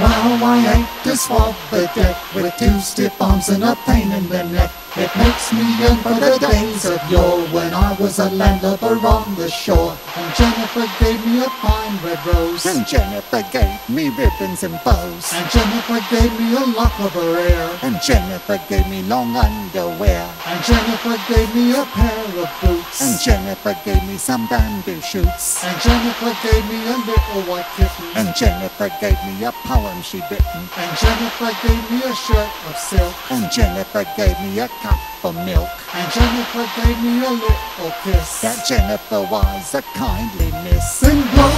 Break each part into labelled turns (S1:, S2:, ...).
S1: wow, I hate to swab the deck with two stiff arms and a pain in the neck. It makes me for the days of yore when I was a landlubber on the shore. And Jennifer gave me a fine red rose.
S2: And Jennifer gave me ribbons and bows.
S1: And Jennifer gave me a lock of her hair.
S2: And Jennifer gave me long underwear.
S1: And Jennifer gave me a pair of boots.
S2: And Jennifer gave me some bamboo shoots.
S1: And Jennifer gave me a little white kitten.
S2: And Jennifer gave me a poem she'd written.
S1: And Jennifer gave me a shirt of silk.
S2: And Jennifer gave me a cup of milk.
S1: And Jennifer gave me a little kiss.
S2: That Jennifer was a kindly miss.
S1: Then blow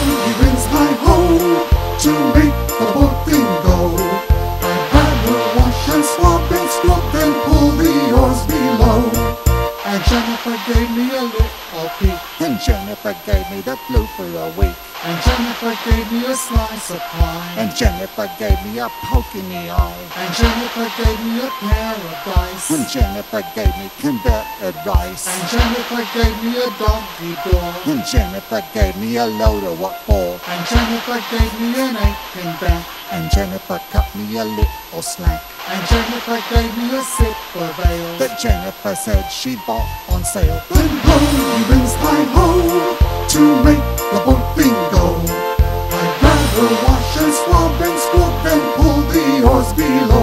S1: Jennifer gave me a little peek.
S2: And Jennifer gave me the flu for a week.
S1: And Jennifer gave me a slice of pie.
S2: And Jennifer gave me a poke in the eye.
S1: And Jennifer gave me a pair of dice.
S2: And Jennifer gave me converted rice.
S1: And Jennifer gave me a donkey door.
S2: And Jennifer gave me a load of what for.
S1: And Jennifer gave me an aching back.
S2: And Jennifer cut me a little slack.
S1: And Jennifer gave me a silver veil.
S2: That Jennifer said she bought on sale.
S1: Then blow he rings my hole to make the boat thing go. I'd rather wash and swab and scrub than pull the oars below.